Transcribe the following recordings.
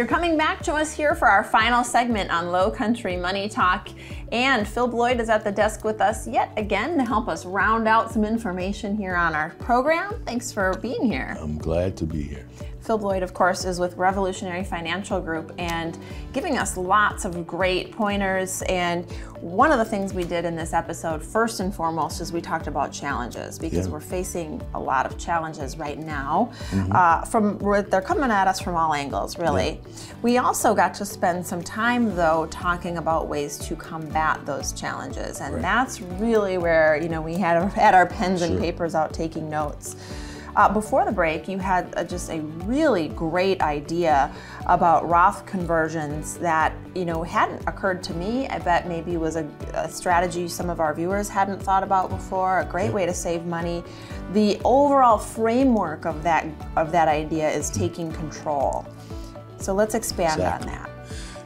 You're coming back to us here for our final segment on Lowcountry Money Talk. And Phil Bloyd is at the desk with us yet again to help us round out some information here on our program. Thanks for being here. I'm glad to be here. Phil Bloyd, of course, is with Revolutionary Financial Group and giving us lots of great pointers. And one of the things we did in this episode, first and foremost, is we talked about challenges because yeah. we're facing a lot of challenges right now. Mm-hmm. Uh, from they're coming at us from all angles, really. Yeah. We also got to spend some time, though, talking about ways to combat those challenges, and right. that's really where you know we had had our pens sure. and papers out taking notes. Uh, before the break, you had uh, just a really great idea about Roth conversions that you know hadn't occurred to me. I bet maybe was a, a strategy some of our viewers hadn't thought about before. A great way to save money. The overall framework of that of that idea is taking control. So let's expand exactly. on that.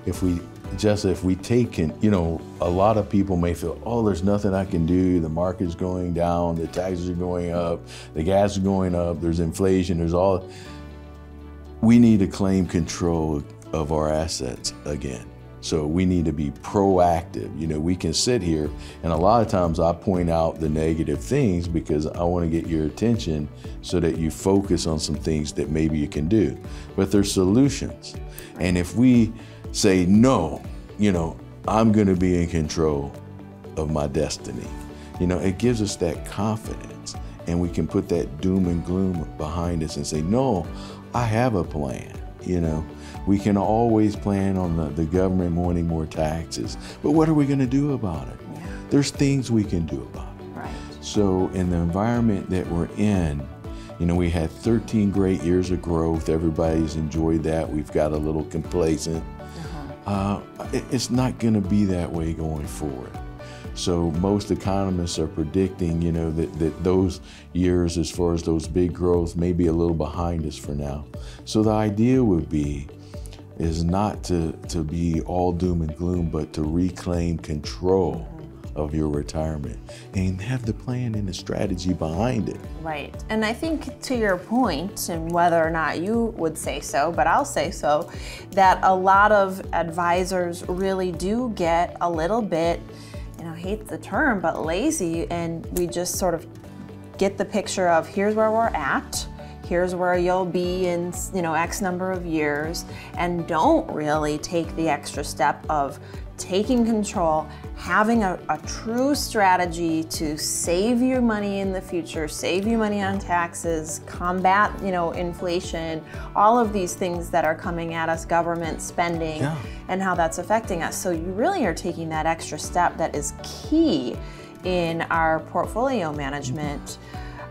If we just if we take in, you know, a lot of people may feel, oh, there's nothing I can do. The market's going down, the taxes are going up, the gas is going up, there's inflation, there's all. We need to claim control of our assets again. So we need to be proactive. You know, we can sit here, and a lot of times I point out the negative things because I want to get your attention so that you focus on some things that maybe you can do. But there's solutions. And if we say, no, you know, I'm going to be in control of my destiny. You know, it gives us that confidence and we can put that doom and gloom behind us and say, no, I have a plan. You know, we can always plan on the, the government wanting more taxes, but what are we going to do about it? Yeah. There's things we can do about it. Right. So, in the environment that we're in, you know, we had 13 great years of growth. Everybody's enjoyed that. We've got a little complacent uh, it's not going to be that way going forward. So most economists are predicting, you know, that, that those years as far as those big growth, may be a little behind us for now. So the idea would be is not to, to be all doom and gloom, but to reclaim control of your retirement and have the plan and the strategy behind it. Right. And I think to your point, and whether or not you would say so, but I'll say so, that a lot of advisors really do get a little bit, you know, I hate the term, but lazy, and we just sort of get the picture of here's where we're at here's where you'll be in you know x number of years and don't really take the extra step of taking control, having a, a, true strategy to save you money in the future, save you money on taxes, combat, you know, inflation, all of these things that are coming at us, government spending, yeah. and how that's affecting us. So you really are taking that extra step that is key in our portfolio management.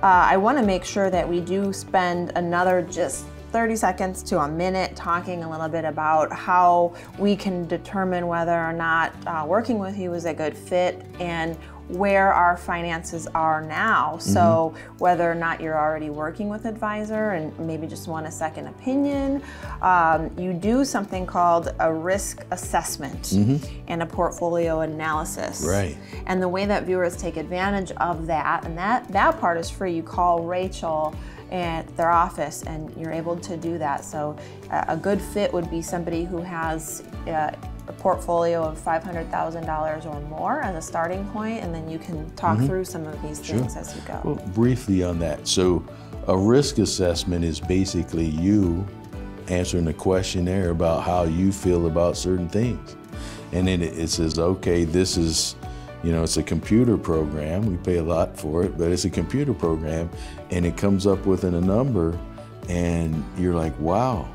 Uh, I want to make sure that we do spend another just 30 seconds to a minute talking a little bit about how we can determine whether or not uh, working with you is a good fit and where our finances are now. Mm-hmm. So whether or not you're already working with advisor and maybe just want a second opinion, um, you do something called a risk assessment mm-hmm. and a portfolio analysis. Right. And the way that viewers take advantage of that, and that that part is free. You call Rachel at their office and you're able to do that. So uh, a good fit would be somebody who has uh, a portfolio of $500,000 or more as a starting point, and then you can talk mm-hmm. through some of these things as you go. Well, briefly on that. So, a risk assessment is basically you answering a questionnaire about how you feel about certain things. And then it, it says, okay, this is you know, it's a computer program. We pay a lot for it, but it's a computer program, and it comes up with a number, and you're like, wow,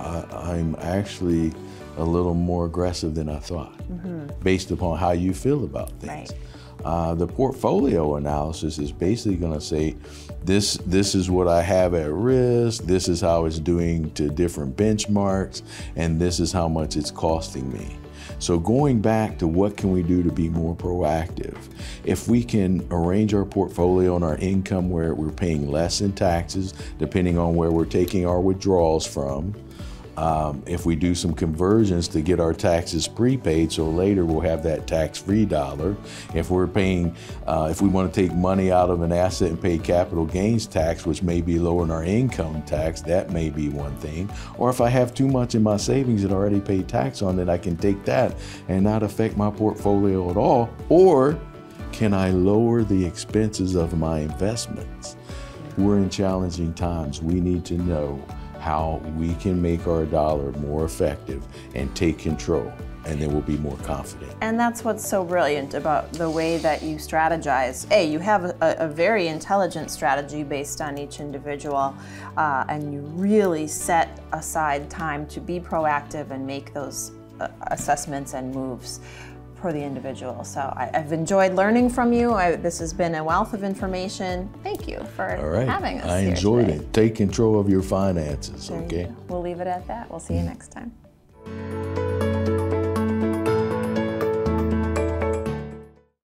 I, am actually a little more aggressive than I thought, mm-hmm. based upon how you feel about things. Right. Uh, the portfolio analysis is basically going to say, this this is what I have at risk. This is how it's doing to different benchmarks, and this is how much it's costing me. So going back to what can we do to be more proactive? If we can arrange our portfolio and our income where we're paying less in taxes, depending on where we're taking our withdrawals from, um, if we do some conversions to get our taxes prepaid, so later we'll have that tax-free dollar. If we're paying, uh, if we want to take money out of an asset and pay capital gains tax, which may be lowering our income tax, that may be one thing. Or if I have too much in my savings that I already paid tax on, that I can take that and not affect my portfolio at all. Or can I lower the expenses of my investments? We're in challenging times. We need to know how we can make our dollar more effective and take control and then we'll be more confident. And that's what's so brilliant about the way that you strategize. A, you have a, a very intelligent strategy based on each individual, uh, and you really set aside time to be proactive and make those uh, assessments and moves for the individual. So I, have enjoyed learning from you. I, this has been a wealth of information. Thank you for All right. having us. I enjoyed it. Take control of your finances, there okay? You we'll leave it at that. We'll see you mm-hmm. next time.